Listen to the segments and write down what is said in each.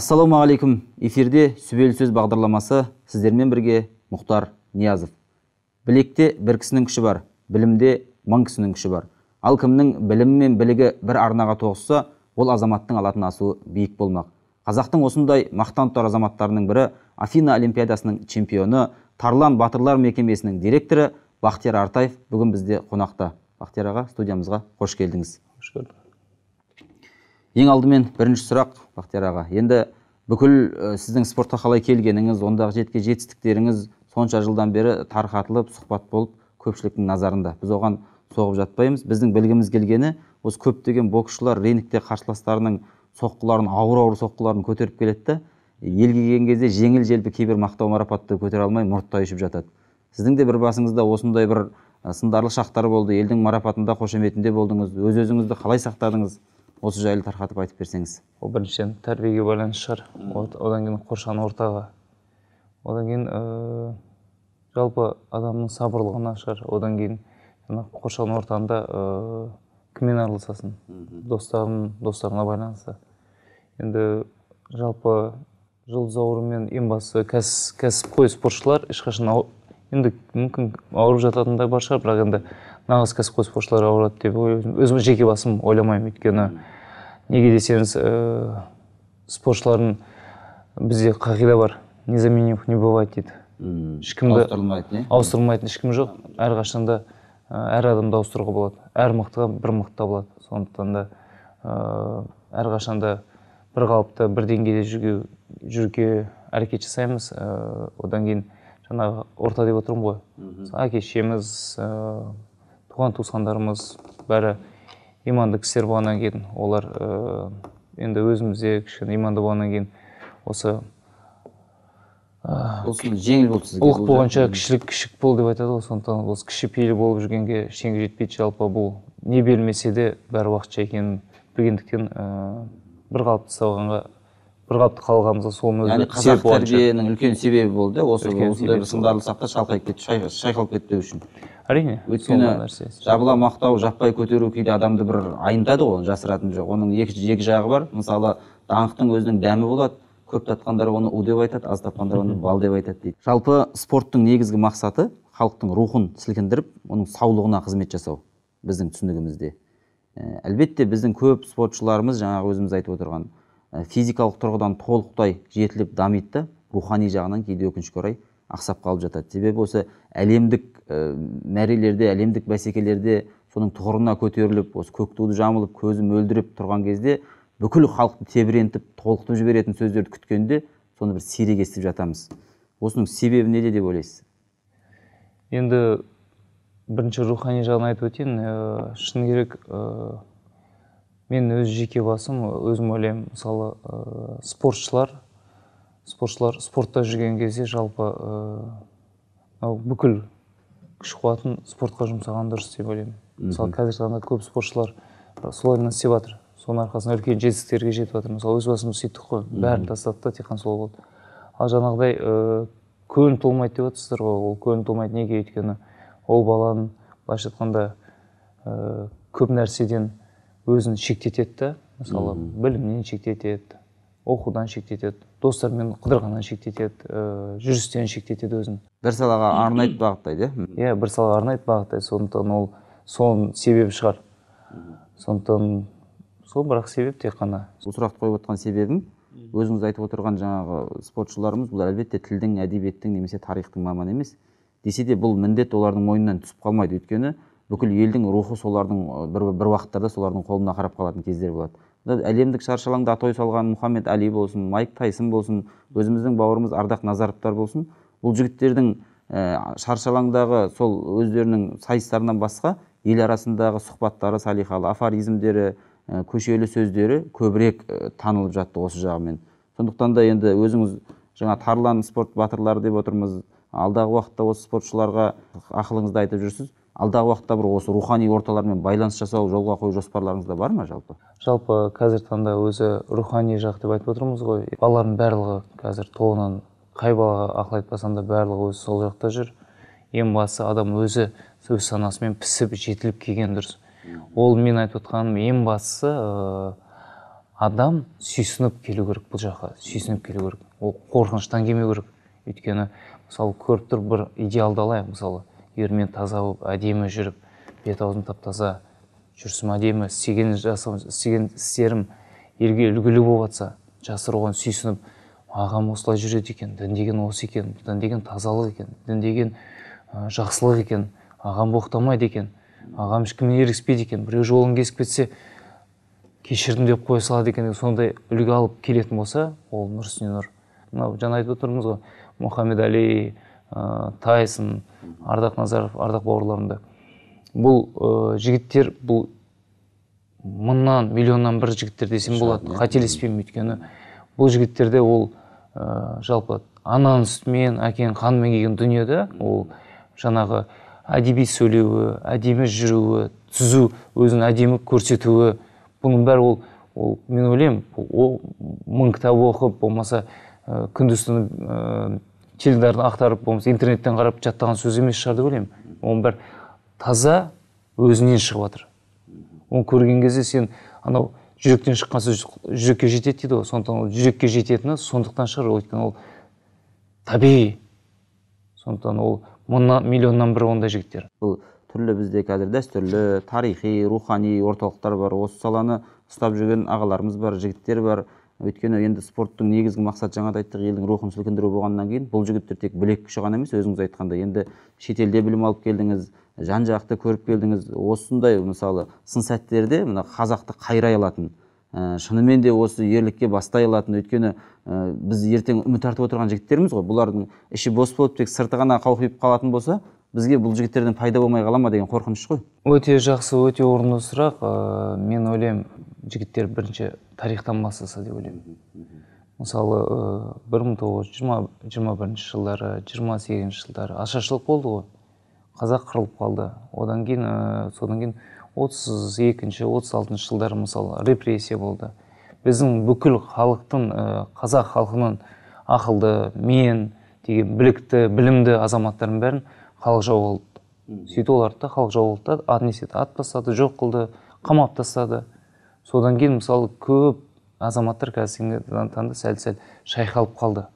ассалаумағалейкум эфирде сүбелі сөз бағдарламасы сіздермен бірге мұхтар ниязов. Білекте бір кісінің күші бар білімде мың кісінің күші бар. Ал кімнің білімі мен білігі бір арнаға тоғысса ол азаматтың алатын асуы биік болмақ. Қазақтың осындай мақтан тұтар азаматтарының бірі афина олимпиадасының чемпионы тарлан батырлар мекемесінің директоры бақтияр артаев бүгін бізде қонақта. Бақтияр аға студиямызға қош келдіңіз. Қош көрдік. Ең алдымен бірінші сұрақ бақтияр аға. Енді бүкіл ә, сіздің спортқа қалай келгеніңіз ондағы жеткен жетістіктеріңіз сонша жылдан бері тарқатылып сұхбат болып көпшіліктің назарында. Біз оған соғып жатпаймыз. Біздің білгіміз келгені осы көптеген боксшылар рингте қарсыластарының соққыларын ауыр ауыр соққыларын көтеріп келеді да елге келген кезде жеңіл желпі кейбір мақтау марапатты көтере алмай мұрттай ұшып жатады. Сіздің де бір басыңызда осындай бір сындарлы шақтар болды елдің марапатында қошеметінде болдыңыз өз өзіңізді қалай сақтадыңыз? Осы жайлы тарқатып айтып берсеңіз. Ол біріншіден тәрбиеге байланысты шығар. Одан кейін қоршаған ортаға. Одан кейін ә, жалпы адамның сабырлығына шығар. Одан кейін жаңа қоршаған ортаңда ә, кіммен араласасың? Достарың достарыңа байланысты. Енді жалпы жұлдыз ауруымен ең бастысы кәсіпқой спортшылар ешқашан енді мүмкін ауырып жататындар бар шығар бірақ енді нағыз кәсіпқой спортшылар ауырады деп өзім жеке басым ойламаймын өйткені неге десеңіз ә, спортшылардың бізде қағида бар незаменимых не бывает дейді. Ешкімді ауыстырылмайтын ауыстырылмайтын ешкім жоқ. Әрқашанда ә, әр адамды ауыстыруға болады. Әр мықтыға бір мықты табылады. Сондықтан да ә, әрқашанда бір қалыпта бір деңгейде жүруге, жүруге әрекет жасаймыз. Ә, одан кейін жаңағы орта деп отырмын ғой. Әке шешеміз туған туысқандарымыз бәрі иманды кісілер болғаннан кейін олар ә, енді өзімізде кішкене иманды болғаннан кейін осы жеңіл болды сізге ұлық болғанша кішілік кішік бол деп айтады ғой. Сондықтан осы кішіпейіл болып жүргенге ештеңеге жетпейді жалпы бұл не берілмесе де бәрі уақытша екенін білгендіктен ә, бір қалыпты ұстағанға бір қалыпты қалғанымызға соның өзі яғни қазақ тәрбиенің үлкен себебі болды осы осындай бір сындарлы сақта шалқайып кетіп шайқалып кетпеу үшін әрине өйткені жабыла мақтау жаппай көтеру кейде адамды бір айнытады ғой оны жасыратыны жоқ. Оның екі, екі жағы бар. Мысалы даңқтың өзінің дәмі болады. Көп татқандар оны у деп айтады аз тапқандар оны бал деп айтады дейді. Жалпы спорттың негізгі мақсаты халықтың рухын сілкіндіріп оның саулығына қызмет жасау біздің түсінігімізде. Әлбетте біздің көп спортшыларымыз жаңағы өзіміз айтып отырған ә, физикалық тұрғыдан толықтай жетіліп дамиды да рухани жағынан кейде өкінішке орай ақсап қалып жатады. Себебі осы әлемдік ә, мәрелерде әлемдік бәсекелерде соның тұғырына көтеріліп осы көк туды жамылып көзі мөлдіреп тұрған кезде бүкіл халықты тебірентіп толқытып жіберетін сөздерді күткенде соны бір сирек естіп жатамыз. Осының себебі неде деп ойлайсыз? Енді бірінші рухани жағын айтып өтейін ә, шыны керек ә, мен өз жеке басым өзім ойлаймын мысалы ә, спортшылар спортшылар спортта жүрген кезде жалпы ә, бүкіл күш қуатын спортқа жұмсаған дұрыс деп ойлаймын. Мысалы қазіргі таңда көп спортшылар солайынан істеп жатыр. Соның арқасында үлкен жетістіктерге жетіп жатыр. Мысалы өз басымыз сөйттік қой бәрін тастадық та тек қана солай болды. Ал жаңағыдай ә, көңіл толмайды деп жатырсыздар ғой ол көңіл толмайды неге өйткені? Ол баланың былайша айтқанда ә, көп нәрседен өзін шектетеді да. Мысалы білімнен шектетеді оқудан шектетеді достармен қыдырғаннан шектетеді ә, жүрістен шектетеді өзін. Бір салаға арнайды бағыттайды иә? Иә бір салаға арнайды бағыттайды. Сондықтан ол соның себебі шығар. Сондықтан сол бірақ себеп тек қана. Бұл сұрақты қойып отқан себебім өзіңіз айтып отырған жаңағы спортшыларымыз бұл әлбетте тілдің әдебиеттің немесе тарихтың маманы емес. Десе де бұл міндет олардың мойнынан түсіп қалмайды. Өйткені бүкіл елдің рухы солардың бір, бір уақыттарда солардың қолына қарап қалатын кездер болады. Әлемдік шаршы алаңда той салған мұхаммед али болсын майк тайсон болсын өзіміздің бауырымыз ардақ назаровтар болсын бұл жігіттердің ә, шаршы алаңдағы сол өздерінің сайыстарынан басқа ел арасындағы сұхбаттары салиқалы афоризмдері ә, көшелі сөздері көбірек ә, танылып жатты осы жағымен. Сондықтан да енді өзіңіз жаңа тарлан спорт батырлары деп отырмыз алдағы уақытта осы спортшыларға ақылыңызды айтып жүрсіз. Алдағы уақытта бір осы рухани орталармен байланыс жасау жолға қою жоспарларыңызда бар ма жалпы? Жалпы қазіргі таңда өзі рухани жақ деп айтып отырмыз ғой. Балалардың барлығы қазір тобынан қай балаға ақыл айтпасам да барлығы өзі сол жақта жүр. Ең бастысы адам өзі өз санасымен пісіп жетіліп келген дұрыс. Ол мен айтып отқаным ең бастысы ыыы адам сүйсініп келу керек бұл жаққа сүйсініп келу керек. Ол қорқыныштан келмеу керек. Өйткені мысалы көріп тұр бір идеалды алайық мысалы. Егер мен таза болып әдемі жүріп бет аузым тап таза жүрісім әдемі істеген жасам істеген істерім елге үлгілі болып жатса жастар оған сүйсініп ағам осылай жүреді екен дін деген осы екен дін деген тазалық екен дін деген ә, жақсылық екен ағам боқтамайды екен ағам ешкіммен ерегіспейді екен біреу жолын кесіп кетсе кешірдім деп қоя салады екен. Сондай үлгі алып келетін болса ол нұр үстіне нұр. Мынау жаңа айтып отырмыз ғой мұхаммед али ә, тайсон ардақ назаров ардақ бауырларымды бұл ә, жігіттер бұл мыңнан миллионнан бір жігіттер десем болады. қателеспеймін өйткені. Бұл жігіттерде ол ә, жалпы ананың сүтімен әкенің қанымен келген дүниеде ол жаңағы әдеби сөйлеуі әдемі жүруі түзу өзін әдемі көрсетуі. Бұның бәрі ол ол мен ойлаймын ол мың кітап оқып болмаса ә, күндіз түні ә, теледидарды ақтарып болмаса интернеттен қарап жаттаған сөз емес шығар деп ойлаймын. Оның бәрі таза өзінен шығып жатыр. Оны көрген кезде сен анау жүректен шыққан сөз жүрекке жетеді дейді ғой. Сондықтан ол жүрекке жететіні сондықтан шығар. Өйткені ол табиғи. Сондықтан ол мыңнан миллионнан бір ондай жігіттер. Бұл түрлі бізде қазір дәстүрлі тарихи рухани орталықтар бар. Осы саланы ұстап жүрген ағаларымыз бар жігіттер бар. Өйткені енді спорттың негізгі мақсаты жаңа да айттық елдің рухын сілкіндіру болғаннан кейін бұл жігіттер тек білек күші ғана емес өзіңіз айтқандай енді шетелде білім алып келдіңіз жан жақты көріп келдіңіз. Осындай мысалы сын сәттерде мына қазақты қайрай алатын ә, шынымен де осы ерлікке бастай алатын өйткені ә, біз ертең үміт артып отырған жігіттерміз ғой. Бұлардың іші бос болып тек сырты ғана қауқиып қалатын болса бізге бұл жігіттерден пайда болмай қала ма деген қорқыныш қой. Өте жақсы өте орынды сұрақ. Ә, мен ойлаймын жігіттер бірінші тарихтан бастаса деп ойлаймын. Мысалы бір мың тоғыз жүз жиырма жиырма бірінші жылдары жиырма сегізінші жылдары ашаршылық болды ғой. Қазақ қырылып қалды. Одан кейін ә, содан кейін отыз екінші отыз алтыншы жылдары мысалы репрессия болды. Біздің бүкіл халықтың ә, қазақ халқының ақылды мен деген білікті білімді азаматтардың бәрін халық жау қылды сөйтіп оларды да халық жау қылды да атын есет атып тастады жоқ қылды қамап тастады. Содан кейін мысалы көп азаматтар қазіргі таңда сәл сәл шайқалып қалды.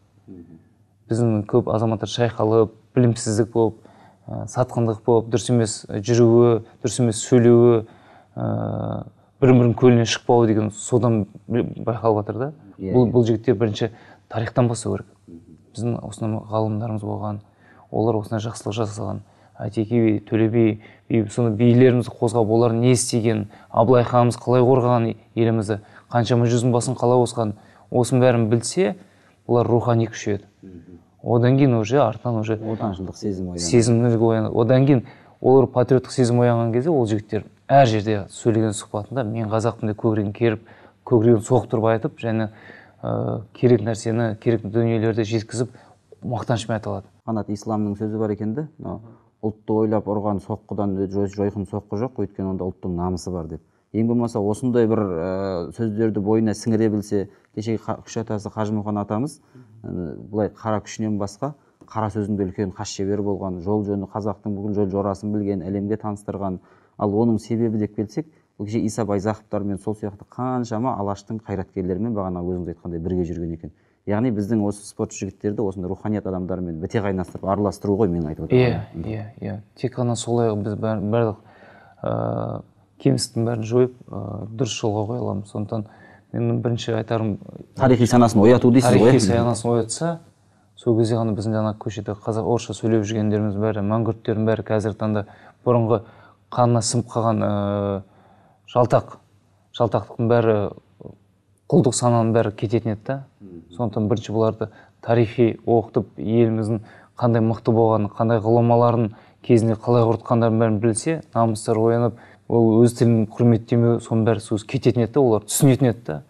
Біздің көп азаматтар шайқалып білімсіздік болып ә, сатқындық болып дұрыс емес жүруі дұрыс емес сөйлеуі ә, бірін бірінің көліне шықпауы деген содан байқалып жатыр да. Иә, бұл, бұл жігіттер бірінші тарихтан бастау керек. Біздің осындай ғалымдарымыз болған олар осындай жақсылық жасаған. Әйтеке би төле би соны билерімізді қозғап олар не істеген абылай ханымыз қалай қорғаған елімізді қаншама жүздің басын қалай қосқан. Осының бәрін білсе олар рухани күшейеді одан кейін уже артынан уже отаншылдық сезім оянады сезімділік оянады одан кейін олар патриоттық сезім оянған кезде ол жігіттер әр жерде сөйлеген сұхбатында мен қазақпын деп көкірегін керіп көкірегін соқтырып айтып және ә, керек нәрсені керек дүниелерді жеткізіп мақтанышпен айта алады. Қанат исламның сөзі бар екен да. Мынау ұлтты ойлап ұрған соққыдан жой- жойқын соққы жоқ өйткені онда ұлттың намысы бар деп. Ең болмаса осындай бір ә, сөздерді бойына сіңіре білсе кешегі күш атасы қажымұқан атамыз ә, былай қара күшінен басқа қара сөздің де үлкен қас шебері болған жол жөні қазақтың бүкіл жол жорасын білген әлемге таныстырған. Ал оның себебі деп келсек бұл кеше иса байзақовтармен сол сияқты қаншама алаштың қайраткерлерімен бағана өзіңіз айтқандай бірге жүрген екен. Яғни біздің осы спортшы жігіттерді осындай руханият адамдарымен біте қайнастырып араластыру ғой менің айтып иә отырғаным. Иә иә тек қана солай біз барлық ыыы кемістіктің бәрін жойып ыыы дұрыс жолға қоя аламыз сондықтан менің бірінші айтарым тарихи санасын ояту дейсіз ғой тарихи иә? саянасын оятса сол кезде ғана біздің жаңағы көшеде қазақ орысша сөйлеп жүргендеріміз бәрі мәңгүрттердің бәрі қазіргі таңда бұрынғы қанына сіңіп қалған ыыы жалтақ жалтақтықтың бәрі құлдық сананың бәрі кететін еді да. Сондықтан бірінші бұларды тарихи оқытып еліміздің қандай мықты болғанын қандай ғұламаларын кезінде қалай құртқандарын бәрін білсе намыстары оянып ол өз тілін құрметтемеу соның бәрі сөз кететін еді олар түсінетін еді да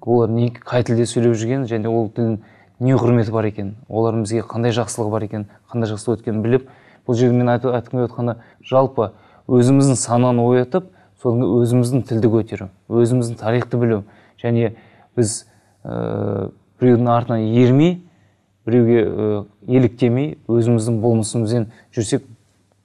олар не қай тілде сөйлеп жүргенін және ол тілдің не құрметі бар екенін олардың бізге қандай жақсылығы бар екенін қандай жақсылық өткенін біліп бұл жерде мен айтып айтқым келіп отқаны жалпы өзіміздің сананы оятып содан өзіміздің тілді көтеру өзіміздің тарихты білу және біз ә, біреудің артынан ермей біреуге еліктемей өзіміздің болмысымызбен жүрсек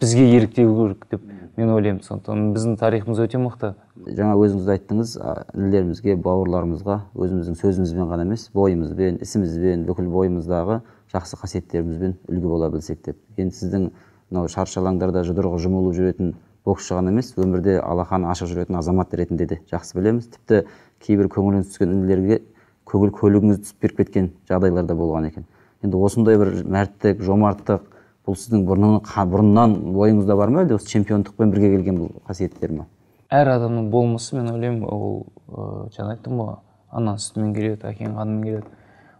бізге еліктеу керек деп мен ойлаймын. Сондықтан біздің тарихымыз өте мықты. Жаңа өзіңіз айттыңыз інілерімізге бауырларымызға өзіміздің сөзімізбен ғана емес бойымызбен ісімізбен бүкіл бойымыздағы жақсы қасиеттерімізбен үлгі бола білсек деп. Енді сіздің мынау шаршы алаңдарда жұдырығы жұмылып жүретін боксшы ғана емес өмірде алақаны ашық жүретін азамат ретінде де жақсы білеміз. Тіпті кейбір көңіліңіз түскен інілерге көңіл көлігіңіз түсіп беріп кеткен жағдайлар да болған екен. Енді осындай бір мәрттік жомарттық бұл сіздің бұрыннан, бұрыннан бойыңызда бар ма әлде осы чемпиондықпен бірге келген бұл қасиеттер ма? Әр адамның болмысы мен ойлаймын ол ә, жаңа айттым ғой ананың сүтімен келеді әкенің қанымен келеді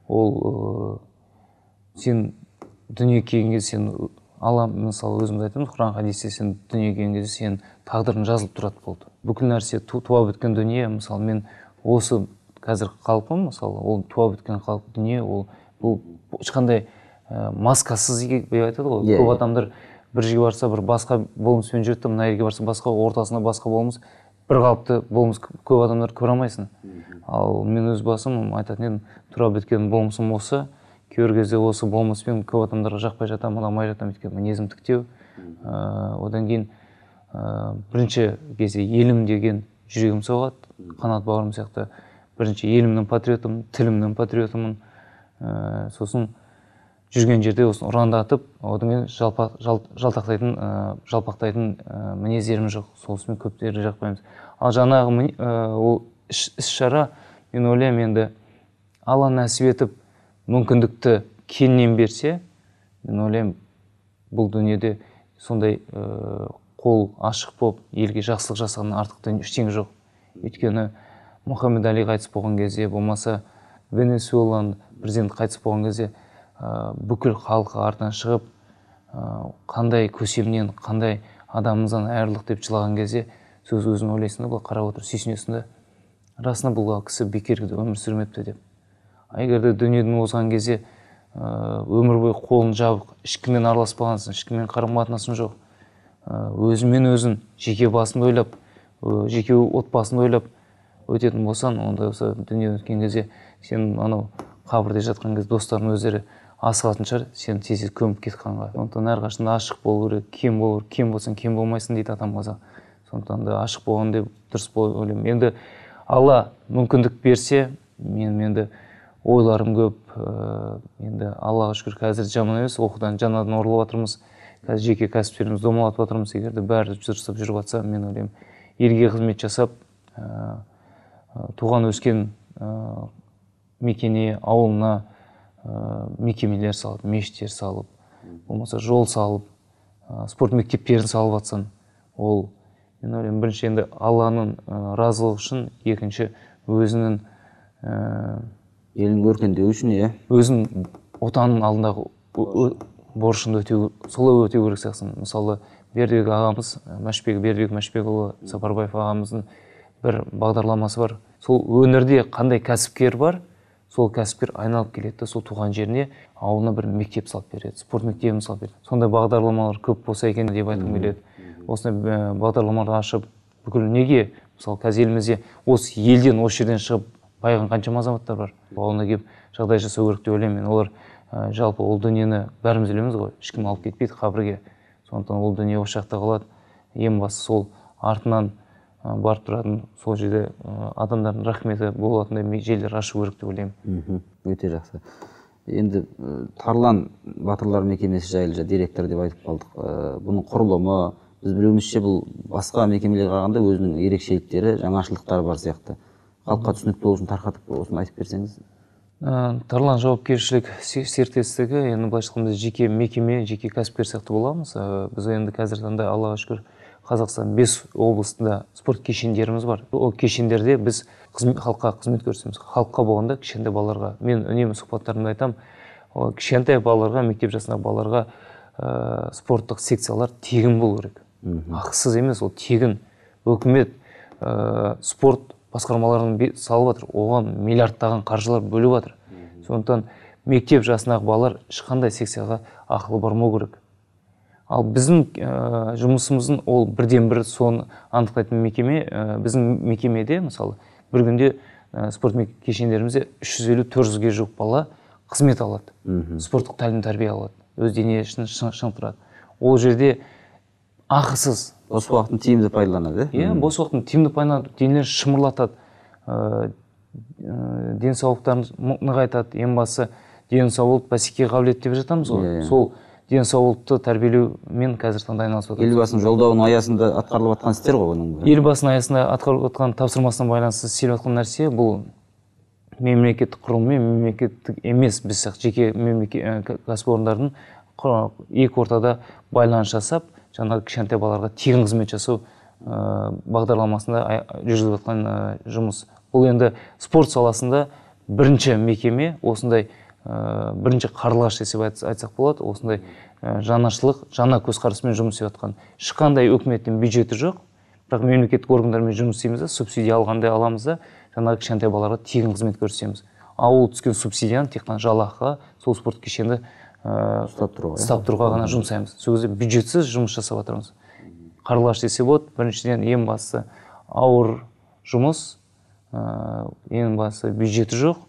ол ә, сен дүниеге келген кезде сен алла мысалы өзіміз айтамыз құран хадисте сен дүниеге келген кезде сен тағдырың жазылып тұрады болды. Бүкіл нәрсе туа біткен дүние. Мысалы мен осы қазір қалпым мысалы ол туа біткен қалып дүние ол бұл ешқандай ә, маскасыз деп айтады ғой. Иә, көп иә. адамдар бір жерге барса бір басқа болмыспен жүреді да мына жерге барса басқа ортасында басқа болмыс бір қалыпты болмыс көп адамдарды көре алмайсың. Ал мен өз басым айтатын едім тура біткен болмысым осы кейбір кезде осы болмыспен көп адамдарға жақпай жатамын ұнамай жатамын өйткені мінезім тіктеу. Ә, одан кейін ә, бірінші кезде елім деген жүрегім соғады қанат бауырым сияқты. Бірінші елімнің патриотымын тілімнің патриотымын ә, сосын жүрген жерде осыны ұрандатып одан кейін жалпа, жал, жалтақтайтын ә, жалпақтайтын ә, мінездерім жоқ сонысымен көптерді жақпаймыз. Ал жаңағы ә, ол іс шара мен ойлаймын енді алла нәсіп етіп мүмкіндікті кеңінен берсе мен ойлаймын бұл дүниеде сондай ә, қол ашық болып елге жақсылық жасағаннан артық ештеңе жоқ. Өйткені мұхаммед али қайтыс болған кезде болмаса венесуэланың президенті қайтыс болған кезде ә, бүкіл халқы артынан шығып ә, қандай көсемнен қандай адамымыздан айырылдық деп жылаған кезде сөз өзің ойлайсың да былай қарап отырып сүйсінесің да. Расында бұл кісі бекер өмір сүрмепті деп. А егер де дүниеден озған кезде өмір бойы қолын жабық ешкіммен араласпағансың ешкіммен қарым қатынасың жоқ өзімен өзің жеке басыңды ойлап жеке отбасыңды ойлап өтетін болсаң онда осы дүниеден өткен кезде сен анау қабірде жатқан кезде достарың өздері асығатын шығар сен тез тез көміп кеткенға сондықтан әрқашан ашық болу керек кем болу кем болсаң кем болмайсың дейді атам қазақ. Сондықтан да ашық болған деп дұрыс ойлаймын. Енді алла мүмкіндік берсе мен енді ойларым көп. Ә, енді аллаға шүкір қазір жаман емес оқудан жаңадан орылып жатырмыз. Қазір жеке кәсіптерімізді домалатып жатырмыз. Егер де бәрі дұрыстап жүріп жатса мен ойлаймын елге қызмет жасап ә, туған өскен ә, мекене ауылына ә, мекемелер салып мешіттер салып болмаса жол салып ә, спорт мектептерін салып жатсаң ол мен ойлаймын бірінші енді алланың ә, разылығы үшін екінші өзінің ә, елің өркендеуі үшін иә. өзің отанның алдындағы борышыңды өтеу солай өтеу керек сияқтысың. Мысалы бердібек ағамыз мәшбек бердібек мәшбекұлы сапарбаев ағамыздың бір бағдарламасы бар. Сол өңірде қандай кәсіпкер бар сол кәсіпкер айналып келеді сол туған жеріне ауылына бір мектеп салып береді спорт мектебін салып береді. Сондай бағдарламалар көп болса екен деп айтқым келеді. Осындай бағдарламалар ашып бүкіл неге мысалы қазір елімізде осы елден осы жерден шығып байыған қаншама азаматтар бар. Ауылына келіп жағдай жасау керек деп ойлаймын мен. Олар ә, жалпы ол дүниені бәріміз білеміз ғой. Ешкім алып кетпейді қабірге. Сондықтан ол дүние осы жақта қалады. Ең бастысы сол артынан барып тұратын сол жерде адамдардың рахметі болатындай жерлер ашу керек деп ойлаймын. Өте жақсы. Енді тарлан батырлар мекемесі жайлы директор деп айтып қалдық. Бұның құрылымы біз білуімізше бұл басқа мекемелерге қарағанда өзінің ерекшеліктері жаңашылдықтары бар сияқты. Халыққа түсінікті болу үшін тарқатып осыны айтып берсеңіз. Ә, тарлан жауапкершілік серіктестігі енді былайша айтқанда жеке мекеме жеке кәсіпкер сияқты боламыз. Ә, біз енді қазіргі таңда аллаға шүкір қазақстан бес облысында спорт кешендеріміз бар. Ол кешендерде біз қызмет, халыққа қызмет көрсетеміз. Халыққа болғанда кішкентай балаларға мен үнемі сұхбаттарымда айтамын кішкентай балаларға мектеп жасындағы балаларға ә, спорттық секциялар тегін болу керек. Ақысыз емес ол тегін. Үкімет ә, спорт басқармаларының салып жатыр. Оған миллиардтаған қаржылар бөліп жатыр. Сондықтан мектеп жасындағы балалар ешқандай секцияға ақылы бармау керек. Ал біздің ә, жұмысымыздың ол бірден бір соны анықтайтын мекеме ә, біздің мекемеде мысалы бір күнде ә, спорт мек- кешендерімізде 350-400-ге жуық бала қызмет алады. Спорттық тәлім тәрбие алады өз денесін шың- шынықтырады ол жерде ақысыз бос уақытын тиімді пайдаланады иә иә бос уақытын тиімді пайдаланып денелерін шымырлатады ә, денсаулықтарын нығайтады. ең бастысы денсаулық бәсекеге қабілетті деп жатамыз ғой. Иә, иә. сол денсаулықты тәрбиелеумен қазіргі таңда айналысып жатырмыз елбасының жолдауының аясында атқарылып жатқан істер ғой оның елбасының аясында атқарылып жатқан тапсырмасына байланысты істеліп жатқан нәрсе бұл мемлекеттік құрылым мен мемлекеттік емес біз сияқты жеке мемлекет ә, кәсіпорындардың екі ортада байланыс жасап жаңағы кішкентай балаларға тегін қызмет жасау ә, бағдарламасында жүргізіп жатқан ә, жұмыс. Бұл енді спорт саласында бірінші мекеме осындай бірінші қарлығаш айт- айтсақ болады. Осындай ә, жаңашылық жаңа көзқараспен жұмыс істеп жатқан ешқандай үкіметтің бюджеті жоқ. Бірақ мемлекеттік органдармен жұмыс істейміз да субсидия алғандай аламыз да жаңағы кішкентай балаларға тегін қызмет көрсетеміз. Ал ол түскен субсидияны тек қана жалақыға сол спорт кешенді ә, ұстап тұруға иә? ұстап тұруға ғана жұмсаймыз. Сол кезде бюджетсіз жұмыс жасап жатырмыз. Қарлығаш десе болады біріншіден ең бастысы ауыр жұмыс. Ә, ең бастысы бюджеті жоқ.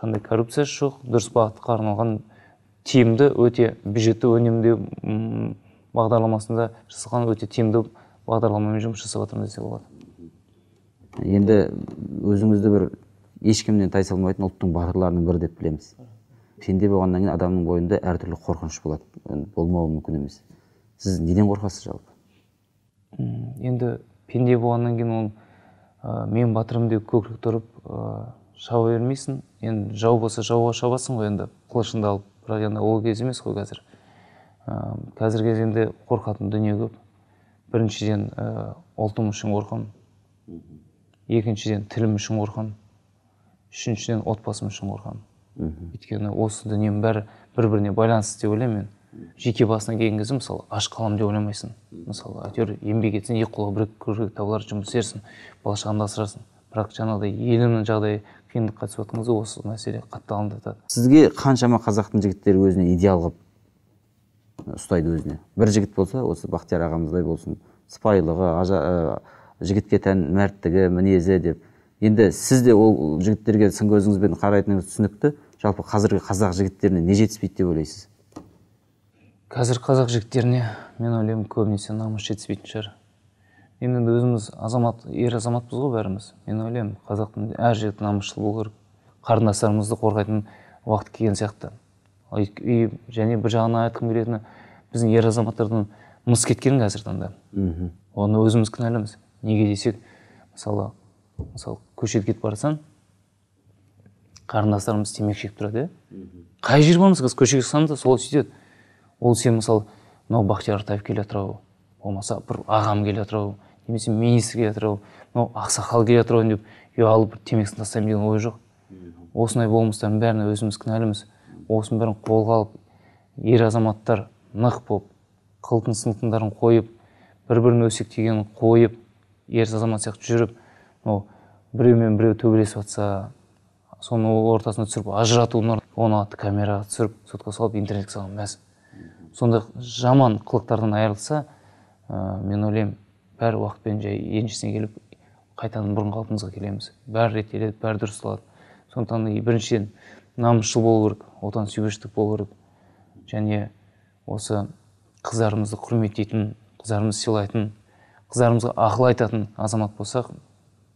Ешқандай коррупциясы жоқ дұрыс бағытқа арналған тиімді өте бюджетті үнемдеу бағдарламасында жасалған өте тиімді бағдарламамен жұмыс жасап жатырмыз десе болады. Енді өзіңізді бір ешкімнен тайсалмайтын ұлттың батырларының бірі деп білеміз. Пенде болғаннан кейін адамның бойында әртүрлі қорқыныш болады. Болмауы мүмкін емес. Сіз неден қорқасыз жалпы? Енді пенде болғаннан кейін ол ә, мен батырым деп көкірек тұрып ә, шаба бермейсің. Енді жау болса жауға шабасың ғой енді. Қылышыңды алып бірақ енді ол кез емес қой қазір. Ә, қазіргі кезеңде қорқатын дүние көп. Біріншіден ә, ұлтым үшін қорқамын екіншіден тілім үшін қорқамын үшіншіден отбасым үшін қорқамын өйткені осы дүниенің бәрі бір біріне байланысты деп ойлаймын мен. Жеке басына келген кезде мысалы аш қаламын деп ойламайсың. Мысалы әйтеуір еңбек етсең екі қолға бір күрек табылар жұмыс істерсің бала шағаңды асырарсың бірақ жаңағыдай елімнің жағдайы қиындыққа түсіп жатқан кезде осы мәселе қатты алаңдатады сізге қаншама қазақтың жігіттері өзіне идеал қылып ұстайды өзіне? бір жігіт болса осы бақтияр ағамыздай болсын сыпайылығы ажа, ә, жігітке тән мәрттігі мінезі деп. Енді сіз де ол жігіттерге сын көзіңізбен қарайтыныңыз түсінікті. Жалпы қазіргі қазақ жігіттеріне не жетіспейді деп ойлайсыз? Қазір қазақ жігіттеріне мен ойлаймын көбінесе намыс жетіспейтін шығар. Енді өзіміз азамат ер азаматпыз ғой бәріміз. Мен ойлаймын қазақтың әр жігіті намысшыл болу керек. Қарындастарымызды қорғайтын уақыт келген сияқты. Үй- және бір жағынан айтқым келетіні біздің ер азаматтардан мыс кеткен қазіргі таңда. Мхм. Оны өзіміз кінәліміз неге десек мысалы мысалы көшеде кетіп бара жатсаң қарындастарымыз темекі шегіп тұрады иә. Қай жер бармыз қазір көшеге шықсаң да солай сөйтеді. Ол сен мысалы мынау бақтияр артаев келе жатыр ау болмаса бір ағам келе жатыр ау немесе министр келе жатыр ау мынау ақсақал келе жатыр ау деп ұялып бір темекісін тастаймын деген ой жоқ. Осындай болмыстардың бәріне өзіміз кінәліміз. Осының бәрін қолға алып ер азаматтар нық болып қылтың сылтыңдарын қойып бір бірін өсектегенін қойып ер азамат сияқты жүріп мынау біреумен біреу төбелесіп жатса соны ортасына түсіріп ажыратуын оны алады камераға түсіріп сотқа салып интернетке салған мәз сондай жаман қылықтардан айырылса ә, мен ойлаймын бәрі уақытпен жай еншісіне келіп қайтадан бұрынғы қалпымызға келеміз. Бәрі реттеледі бәрі дұрысталады сондықтан біріншіден намысшыл болу керек отансүйгіштік болу керек. Және осы қыздарымызды құрметтейтін қыздарымызды сыйлайтын қыздарымызға ақыл айтатын азамат болсақ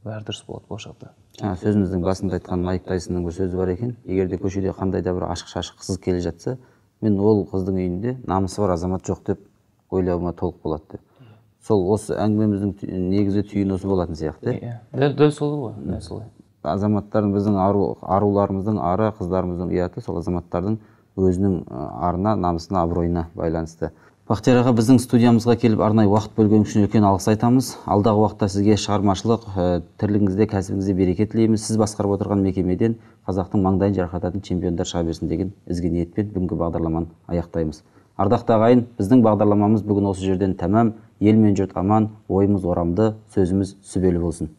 бәрі дұрыс болады болашақта. Жаңа сөзіміздің басында айтқан майк тайсонның бір сөзі бар екен. Егер де көшеде қандай да бір ашық шашық қыз келе жатса мен ол қыздың үйінде намысы бар азамат жоқ деп ойлауыма толық болады деп. Сол осы әңгімеміздің негізгі түйіні осы болатын сияқты. Иә дәл дәл солай ғой дәл солай. Азаматтардың біздің ару, аруларымыздың ары қыздарымыздың ұяты сол азаматтардың өзінің арына намысына абыройына байланысты. Бақтияр аға біздің студиямызға келіп арнайы уақыт бөлгеніңіз үшін үлкен алғыс айтамыз. Алдағы уақытта сізге шығармашылық ы, тірлігіңізде кәсібіңізде береке тілейміз. Сіз басқарып отырған мекемеден қазақтың маңдайын жарқырататын чемпиондар шыға берсін деген ізгі ниетпен бүгінгі бағдарламаны аяқтаймыз. Ардақты ағайын біздің бағдарламамыз бүгін осы жерден тәмам. Ел мен жұрт аман ойымыз орамды сөзіміз сүбелі болсын.